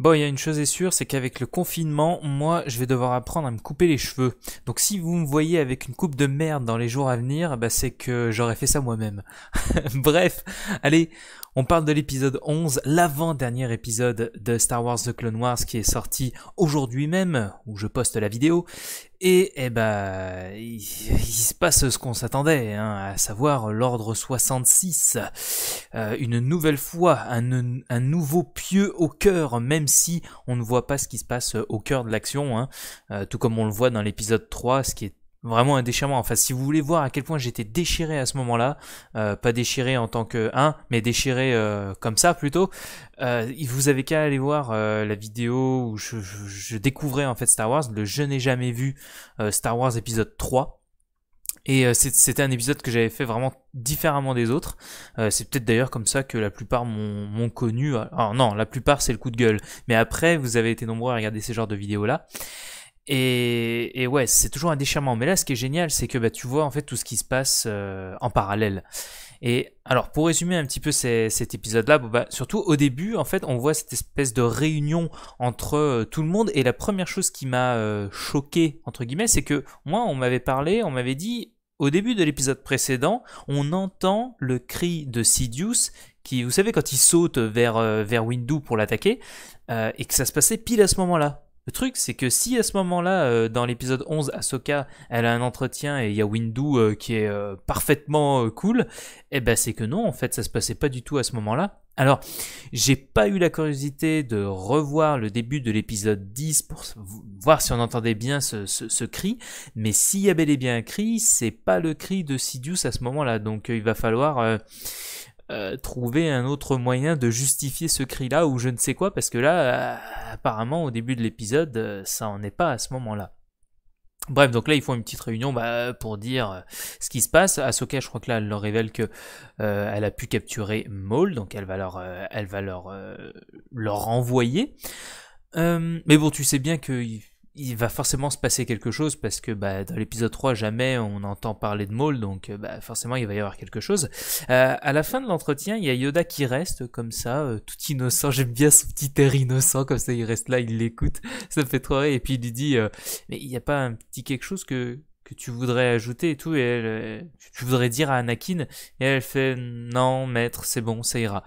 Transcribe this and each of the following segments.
Bon, il y a une chose est sûre, c'est qu'avec le confinement, moi, je vais devoir apprendre à me couper les cheveux. Donc si vous me voyez avec une coupe de merde dans les jours à venir, bah, c'est que j'aurais fait ça moi-même. Bref, allez, on parle de l'épisode 11, l'avant-dernier épisode de Star Wars The Clone Wars qui est sorti aujourd'hui même, où je poste la vidéo. Et eh ben, il, se passe ce qu'on s'attendait, hein, à savoir l'ordre 66. Euh, une nouvelle fois, un, nouveau pieu au cœur, même si on ne voit pas ce qui se passe au cœur de l'action, hein, euh, tout comme on le voit dans l'épisode 3, ce qui est Vraiment un déchirement. Enfin, si vous voulez voir à quel point j'étais déchiré à ce moment-là, euh, pas déchiré en tant que un, mais déchiré euh, comme ça plutôt, euh, vous avez qu'à aller voir euh, la vidéo où je, je, je, découvrais en fait Star Wars, le Je n'ai jamais vu euh, Star Wars épisode 3. Et euh, c'était un épisode que j'avais fait vraiment différemment des autres. c'est peut-être d'ailleurs comme ça que la plupart m'ont connu. Alors non, la plupart c'est le coup de gueule. Mais après, vous avez été nombreux à regarder ces genres de vidéos-là. Et, ouais, c'est toujours un déchirement. Mais là, ce qui est génial, c'est que bah, tu vois en fait tout ce qui se passe euh, en parallèle. Et alors, pour résumer un petit peu cet épisode-là, bah, surtout au début, en fait, on voit cette espèce de réunion entre euh, tout le monde. Et la première chose qui m'a euh, choqué, entre guillemets, c'est que moi, on m'avait parlé, on m'avait dit, au début de l'épisode précédent, on entend le cri de Sidious qui, vous savez, quand il saute vers, vers Windu pour l'attaquer, et que ça se passait pile à ce moment-là. Le truc, c'est que si à ce moment-là, euh, dans l'épisode 11, Ahsoka, elle a un entretien et il y a Windu euh, qui est euh, parfaitement cool, eh ben c'est que non, en fait, ça se passait pas du tout à ce moment-là. Alors, j'ai pas eu la curiosité de revoir le début de l'épisode 10 pour voir si on entendait bien ce, ce, ce cri, mais s'il y a bel et bien un cri, c'est pas le cri de Sidious à ce moment-là, donc il va falloir euh, trouver un autre moyen de justifier ce cri-là ou je ne sais quoi, parce que là, euh, apparemment, au début de l'épisode, euh, ça en est pas à ce moment-là. Bref, donc là ils font une petite réunion bah, pour dire ce qui se passe. Ahsoka, je crois que là elle leur révèle que elle a pu capturer Maul, donc elle va leur, elle va leur, leur renvoyer. mais bon, tu sais bien que il va forcément se passer quelque chose parce que bah, dans l'épisode 3 jamais on entend parler de Maul donc euh, bah, forcément il va y avoir quelque chose. Euh, à la fin de l'entretien il y a Yoda qui reste comme ça euh, tout innocent. J'aime bien son petit air innocent comme ça il reste là il l'écoute. Ça me fait trop rire. Et puis il lui dit euh, mais il n'y a pas un petit quelque chose que que tu voudrais ajouter et tout? Et elle euh, tu voudrais dire à Anakin? Et elle fait non maître c'est bon ça ira.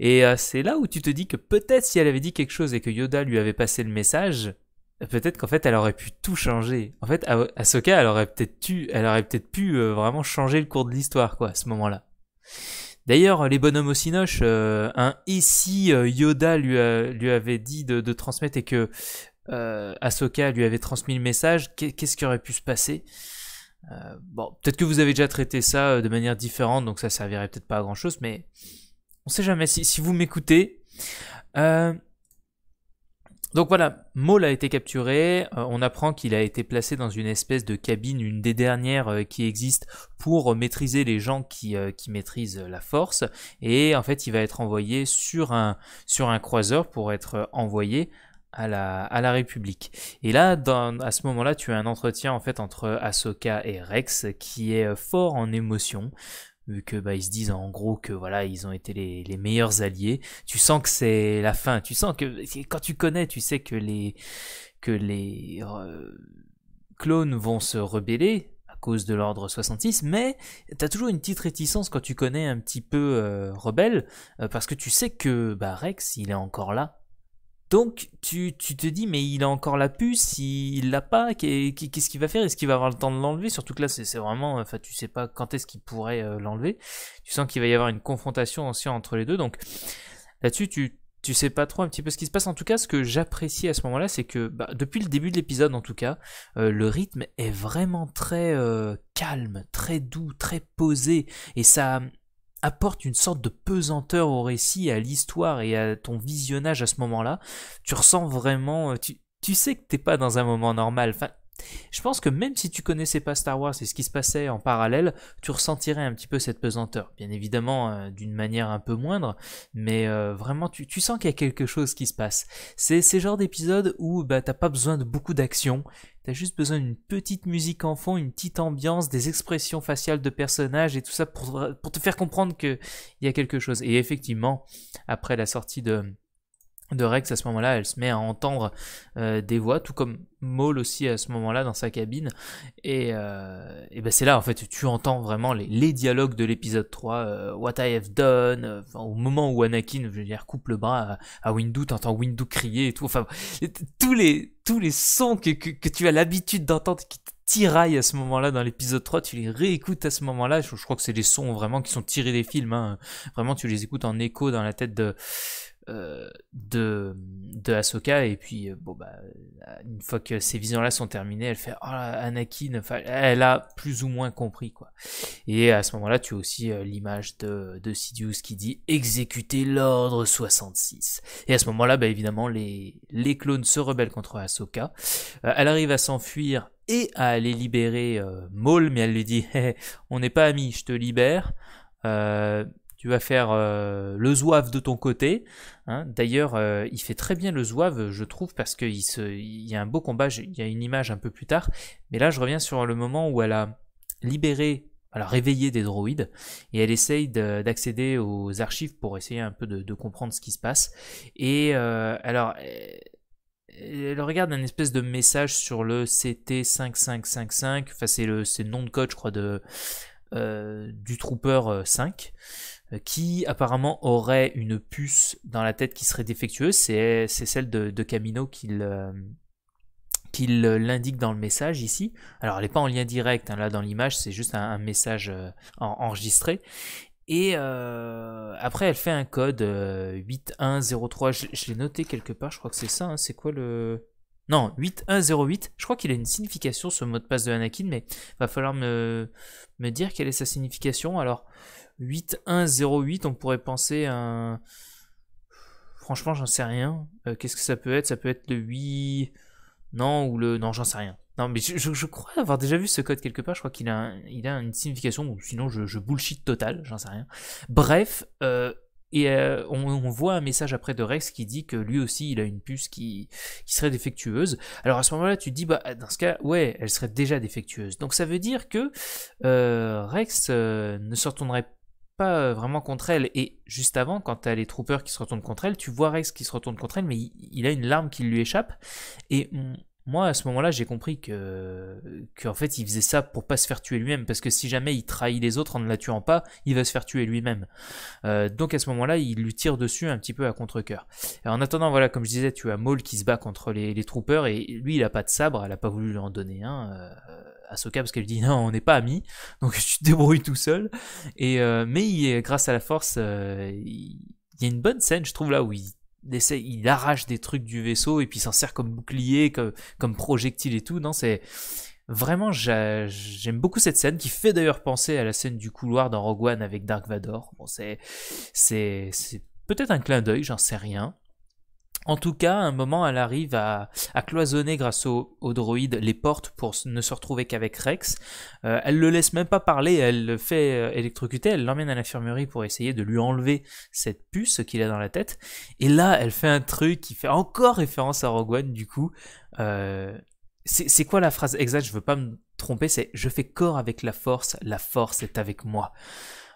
Et c'est là où tu te dis que peut-être si elle avait dit quelque chose et que Yoda lui avait passé le message, peut-être qu'en fait elle aurait pu tout changer. En fait, Ahsoka, elle aurait peut-être pu, elle aurait peut-être pu euh, vraiment changer le cours de l'histoire, quoi, à ce moment-là. D'ailleurs, les bonhommes au cinoche, euh, un et si euh, Yoda lui, lui avait dit de, de, transmettre et que Ahsoka lui avait transmis le message, qu'est-ce qui aurait pu se passer? Bon, peut-être que vous avez déjà traité ça de manière différente, donc ça servirait peut-être pas à grand chose, mais on sait jamais. Si, si vous m'écoutez, euh, donc voilà, Maul a été capturé, euh, on apprend qu'il a été placé dans une espèce de cabine, une des dernières euh, qui existe pour maîtriser les gens qui, euh, qui maîtrisent la force, et en fait il va être envoyé sur un, croiseur pour être envoyé à la, République. Et là, dans, à ce moment-là, tu as un entretien en fait entre Ahsoka et Rex qui est fort en émotion que bah, ils se disent en gros que voilà ils ont été les, les meilleurs alliés. Tu sens que c'est la fin. Tu sens que quand tu connais tu sais que les que les euh, clones vont se rebeller à cause de l'ordre 66 mais t'as toujours une petite réticence quand tu connais un petit peu euh, rebelle euh, parce que tu sais que bah Rex il est encore là donc tu, tu, te dis mais il a encore la puce, il l'a pas, qu'est-ce qu'il va faire? Est-ce qu'il va avoir le temps de l'enlever? Surtout que là c'est vraiment, enfin tu sais pas quand est-ce qu'il pourrait euh, l'enlever. Tu sens qu'il va y avoir une confrontation ancienne entre les deux. Donc là-dessus tu tu sais pas trop un petit peu ce qui se passe. En tout cas, ce que j'apprécie à ce moment-là, c'est que bah, depuis le début de l'épisode, en tout cas, euh, le rythme est vraiment très euh, calme, très doux, très posé, et ça apporte une sorte de pesanteur au récit, à l'histoire et à ton visionnage à ce moment-là. Tu ressens vraiment, euh, tu, tu sais que t'es pas dans un moment normal. Enfin, je pense que même si tu connaissais pas Star Wars et ce qui se passait en parallèle, tu ressentirais un petit peu cette pesanteur. Bien évidemment, euh, d'une manière un peu moindre, mais euh, vraiment, tu, sens qu'il y a quelque chose qui se passe. C'est ces genres d'épisodes où bah, t'as pas besoin de beaucoup d'action, t'as juste besoin d'une petite musique en fond, une petite ambiance, des expressions faciales de personnages et tout ça pour, pour te faire comprendre qu'il y a quelque chose. Et effectivement, après la sortie de de Rex à ce moment-là, elle se met à entendre euh, des voix, tout comme Maul aussi à ce moment-là dans sa cabine. Et, euh, ben c'est là en fait tu entends vraiment les, dialogues de l'épisode 3, euh, What I have done, au moment où Anakin, je veux dire, coupe le bras à, Windu, t'entends Windu crier et tout. Enfin, tous les tous les sons que, que, tu as l'habitude d'entendre qui tiraillent à ce moment-là dans l'épisode 3, tu les réécoutes à ce moment-là. Je, crois que c'est des sons vraiment qui sont tirés des films. Hein. Vraiment, tu les écoutes en écho dans la tête de euh, de, de Ahsoka. Et puis euh, bon bah une fois que ces visions là sont terminées elle fait oh Anakin elle a plus ou moins compris quoi. Et à ce moment là tu as aussi euh, l'image de, de Sidious qui dit exécuter l'ordre 66 et à ce moment là bah évidemment les, les clones se rebellent contre Ahsoka. Elle arrive à s'enfuir et à aller libérer Maul mais elle lui dit on n'est pas amis je te libère tu vas faire euh, le zouave de ton côté. Hein. D'ailleurs, euh, il fait très bien le zouave, je trouve, parce qu'il il y a un beau combat, il y a une image un peu plus tard. Mais là, je reviens sur le moment où elle a libéré, elle a réveillé des droïdes, et elle essaye d'accéder aux archives pour essayer un peu de, comprendre ce qui se passe. Et euh, alors... Elle regarde un espèce de message sur le CT5555, enfin c'est le, nom de code je crois de, du Trooper 5. Euh, qui apparemment aurait une puce dans la tête qui serait défectueuse. C'est celle de, Camino qu'il euh, l'indique dans le message ici. Alors elle n'est pas en lien direct, hein, là dans l'image c'est juste un, message euh, enregistré. Et après elle fait un code 8103, je, l'ai noté quelque part, je crois que c'est ça, hein. c'est quoi le... Non, 8108, je crois qu'il a une signification ce mot de passe de Anakin, mais va falloir me, dire quelle est sa signification. Alors, 8108, on pourrait penser à un... Franchement, j'en sais rien. Euh, qu'est-ce que ça peut être? Ça peut être le 8... Non, ou le... Non, j'en sais rien. Non, mais je, crois avoir déjà vu ce code quelque part. Je crois qu'il a, une signification, sinon je, bullshit total, j'en sais rien. Bref, euh, et euh, on, voit un message après de Rex qui dit que lui aussi il a une puce qui, serait défectueuse. Alors à ce moment-là, tu te dis, bah dans ce cas, ouais, elle serait déjà défectueuse. Donc ça veut dire que Rex ne se retournerait pas euh, vraiment contre elle. Et juste avant, quand t'as les troopers qui se retournent contre elle, tu vois Rex qui se retourne contre elle, mais il, a une larme qui lui échappe. Et moi, à ce moment-là, j'ai compris que, qu'en fait, il faisait ça pour pas se faire tuer lui-même, parce que si jamais il trahit les autres en ne la tuant pas, il va se faire tuer lui-même. Euh, donc à ce moment-là, il lui tire dessus un petit peu à contre-coeur. En attendant, voilà, comme je disais, tu as Maul qui se bat contre les, les troopers, et lui, il a pas de sabre, elle a pas voulu lui en donner un. Euh, Ahsoka parce qu'elle dit non, on n'est pas amis, donc tu te débrouilles tout seul. Et euh, mais grâce à la force, il, y a une bonne scène, je trouve là où il il arrache des trucs du vaisseau et puis s'en sert comme bouclier, comme, comme projectile et tout. Non, c'est vraiment j'aime beaucoup cette scène qui fait d'ailleurs penser à la scène du couloir dans Rogue One avec Dark Vador. Bon, c'est c'est peut-être un clin d'œil, j'en sais rien. En tout cas, à un moment, elle arrive à, cloisonner grâce au, droïde les portes pour ne se retrouver qu'avec Rex. Euh, elle le laisse même pas parler, elle le fait euh, électrocuter, elle l'emmène à l'infirmerie pour essayer de lui enlever cette puce qu'il a dans la tête. Et là, elle fait un truc qui fait encore référence à Rogue One, du coup. Euh, c'est quoi la phrase exacte? Je veux pas me tromper, c'est je fais corps avec la force, la force est avec moi.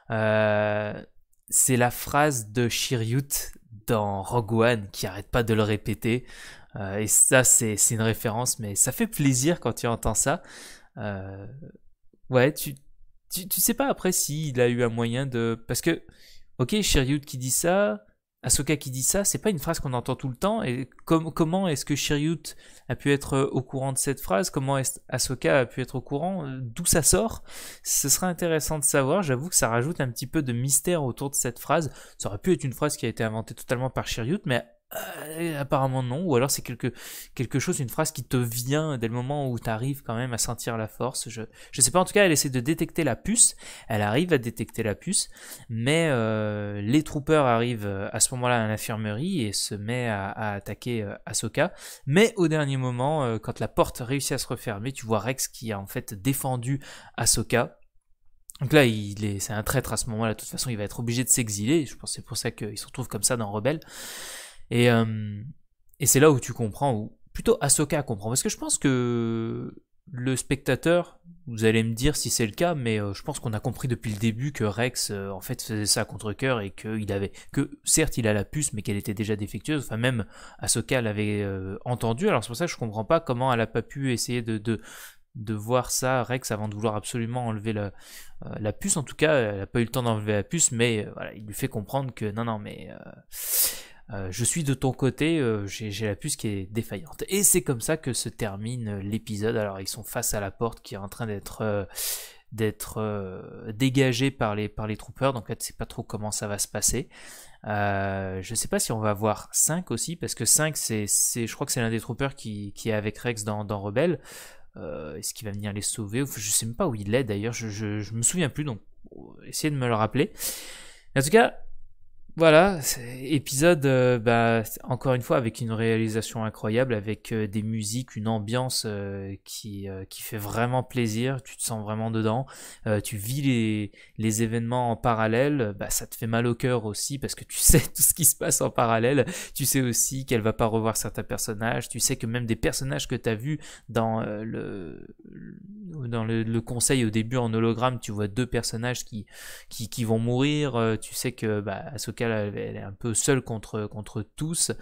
c'est la phrase de Shiryut dans Rogue One qui arrête pas de le répéter. Euh, et ça, c'est une référence, mais ça fait plaisir quand tu entends ça. Euh, ouais, tu, tu, tu, sais pas après s'il a eu un moyen de. Parce que, ok, Shiryud qui dit ça, Ahsoka qui dit ça, c'est pas une phrase qu'on entend tout le temps. Et comment est-ce que Shiryut a pu être euh, au courant de cette phrase? Comment est Ahsoka a pu être au courant euh, D'où ça sort? Ce serait intéressant de savoir. J'avoue que ça rajoute un petit peu de mystère autour de cette phrase. Ça aurait pu être une phrase qui a été inventée totalement par Shiryut, mais euh, apparemment non, ou alors c'est quelque, quelque chose, une phrase qui te vient dès le moment où tu arrives quand même à sentir la force. Je, je sais pas, en tout cas, elle essaie de détecter la puce, elle arrive à détecter la puce, mais euh, les troopers arrivent euh, à ce moment-là à l'infirmerie et se met à, attaquer Ahsoka. Mais au dernier moment, quand la porte réussit à se refermer, tu vois Rex qui a en fait défendu Ahsoka. Donc là, il est, c'est un traître à ce moment-là. De toute façon, il va être obligé de s'exiler. Je pense c'est pour ça qu'il se retrouve comme ça dans Rebelle. Et, euh, et c'est là où tu comprends, ou plutôt Ahsoka comprend, parce que je pense que le spectateur, vous allez me dire si c'est le cas, mais euh, je pense qu'on a compris depuis le début que Rex euh, en fait faisait ça contre cœur et qu'il avait que certes il a la puce mais qu'elle était déjà défectueuse. Enfin même Ahsoka l'avait euh, entendu. Alors c'est pour ça que je comprends pas comment elle a pas pu essayer de, de de voir ça, Rex, avant de vouloir absolument enlever la, la puce. En tout cas, elle n'a pas eu le temps d'enlever la puce, mais voilà, il lui fait comprendre que non, non, mais euh, je suis de ton côté, euh, j'ai la puce qui est défaillante. Et c'est comme ça que se termine l'épisode. Alors ils sont face à la porte qui est en train d'être euh, dégagée par les par troopers. Donc là, tu sais pas trop comment ça va se passer. je sais pas si on va voir 5 aussi, parce que 5, c'est, je crois que c'est l'un des troopers qui, qui est avec Rex dans, dans Rebelle. Est-ce qu'il va venir les sauver Je sais même pas où il est d'ailleurs, je, je, je, me souviens plus, donc essayez de me le rappeler. En tout cas, voilà, épisode, euh, bah, encore une fois, avec une réalisation incroyable, avec euh, des musiques, une ambiance euh, qui, qui fait vraiment plaisir, tu te sens vraiment dedans, tu vis les, les événements en parallèle, bah, ça te fait mal au cœur aussi, parce que tu sais tout ce qui se passe en parallèle, tu sais aussi qu'elle va pas revoir certains personnages, tu sais que même des personnages que tu as vus dans, le, dans le, conseil au début en hologramme, tu vois deux personnages qui, qui, qui vont mourir, tu sais que bah, Ahsoka elle, est un peu seule contre, contre tous.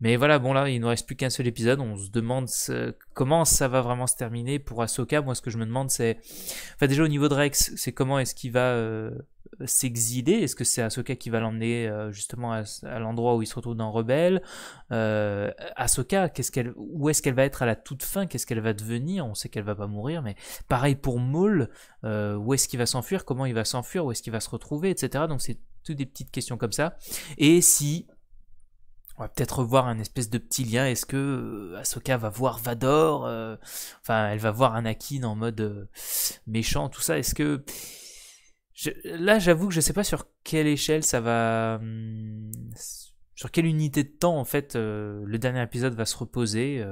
Mais voilà, bon là, il ne reste plus qu'un seul épisode. On se demande comment ça va vraiment se terminer pour Ahsoka. Moi, ce que je me demande, c'est, enfin déjà au niveau de Rex, c'est comment est-ce qu'il va euh, s'exiler? Est-ce que c'est Ahsoka qui va l'emmener euh, justement à, l'endroit où il se retrouve dans Rebelle? Euh, Ahsoka, qu'est-ce où est-ce qu'elle va être à la toute fin? Qu'est-ce qu'elle va devenir? On sait qu'elle va pas mourir, mais pareil pour Maul. où est-ce qu'il va s'enfuir? Comment il va s'enfuir? Où est-ce qu'il va se retrouver, etc. Donc c'est toutes des petites questions comme ça. Et si on va peut-être revoir un espèce de petit lien. Est-ce que euh, Ahsoka va voir Vador euh, Enfin, elle va voir Anakin en mode euh, méchant, tout ça. Est-ce que là, j'avoue que je sais pas sur quelle échelle ça va, hum, sur quelle unité de temps en fait le dernier épisode va se reposer.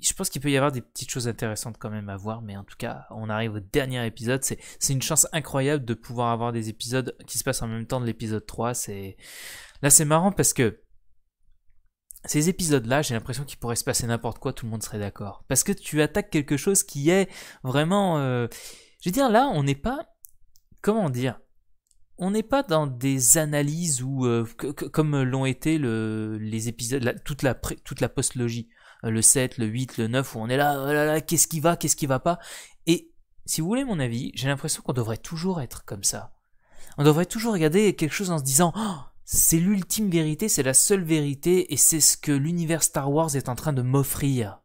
je pense qu'il peut y avoir des petites choses intéressantes quand même à voir, mais en tout cas, on arrive au dernier épisode. C'est une chance incroyable de pouvoir avoir des épisodes qui se passent en même temps de l'épisode 3. C'est là, c'est marrant parce que ces épisodes-là, j'ai l'impression qu'il pourrait se passer n'importe quoi, tout le monde serait d'accord. Parce que tu attaques quelque chose qui est vraiment... Euh... Je veux dire, là, on n'est pas... Comment dire On n'est pas dans des analyses où, euh, comme l'ont été le, les épisodes, toute la, postlogie, euh, le 7, le 8, le 9, où on est là, oh là, là qu'est-ce qui va, qu'est-ce qui va pas? Et si vous voulez mon avis, j'ai l'impression qu'on devrait toujours être comme ça. On devrait toujours regarder quelque chose en se disant... Oh, c'est l'ultime vérité, c'est la seule vérité, et c'est ce que l'univers Star Wars est en train de m'offrir.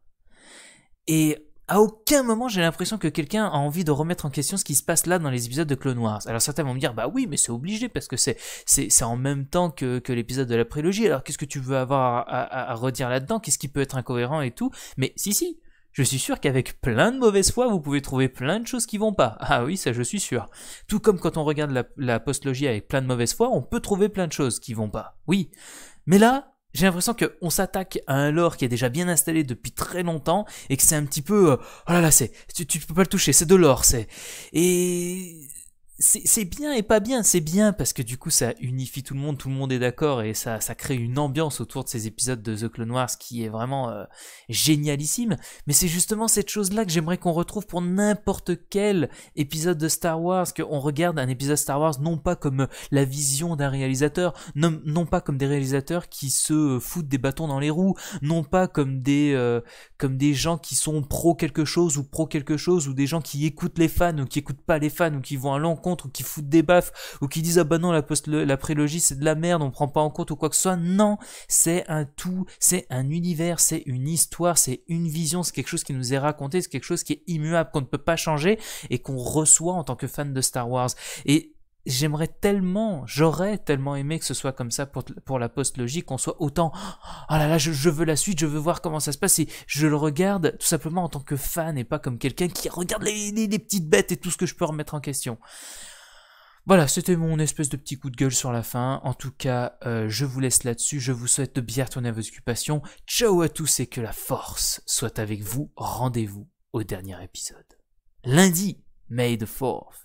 Et à aucun moment j'ai l'impression que quelqu'un a envie de remettre en question ce qui se passe là dans les épisodes de Clone Wars. Alors certains vont me dire bah oui mais c'est obligé parce que c'est en même temps que, l'épisode de la prélogie. Alors qu'est-ce que tu veux avoir à, à redire là-dedans? Qu'est-ce qui peut être incohérent et tout? Mais si si, je suis sûr qu'avec plein de mauvaise foi, vous pouvez trouver plein de choses qui vont pas. Ah oui, ça je suis sûr. Tout comme quand on regarde la, la postlogie avec plein de mauvaise foi, on peut trouver plein de choses qui vont pas. Oui. Mais là, j'ai l'impression qu'on s'attaque à un lore qui est déjà bien installé depuis très longtemps et que c'est un petit peu euh, oh là là c'est tu, tu peux pas le toucher c'est de l'or c'est et c'est bien et pas bien. C'est bien parce que du coup ça unifie tout le monde, tout le monde est d'accord et ça, ça crée une ambiance autour de ces épisodes de The Clone Wars qui est vraiment euh, génialissime. Mais c'est justement cette chose-là que j'aimerais qu'on retrouve pour n'importe quel épisode de Star Wars, qu'on regarde un épisode Star Wars non pas comme la vision d'un réalisateur, non, non, pas comme des réalisateurs qui se foutent des bâtons dans les roues, non pas comme des, euh, comme des gens qui sont pro quelque chose ou pro quelque chose, ou des gens qui écoutent les fans ou qui écoutent pas les fans ou qui vont à l'encontre ou qui foutent des baffes ou qui disent ah bah non la post la prélogie c'est de la merde on prend pas en compte ou quoi que ce soit. Non c'est un tout c'est un univers c'est une histoire c'est une vision c'est quelque chose qui nous est raconté c'est quelque chose qui est immuable qu'on ne peut pas changer et qu'on reçoit en tant que fan de Star Wars. Et j'aimerais tellement, j'aurais tellement aimé que ce soit comme ça pour, la post-logie, qu'on soit autant, oh là là, je, je, veux la suite, je veux voir comment ça se passe, et je le regarde tout simplement en tant que fan et pas comme quelqu'un qui regarde les, les, petites bêtes et tout ce que je peux remettre en question. Voilà, c'était mon espèce de petit coup de gueule sur la fin. En tout cas, euh, je vous laisse là-dessus. Je vous souhaite de bien retourner à vos occupations. Ciao à tous et que la force soit avec vous. Rendez-vous au dernier épisode. Lundi, May the 4th